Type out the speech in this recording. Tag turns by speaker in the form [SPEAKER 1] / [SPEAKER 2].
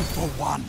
[SPEAKER 1] for one.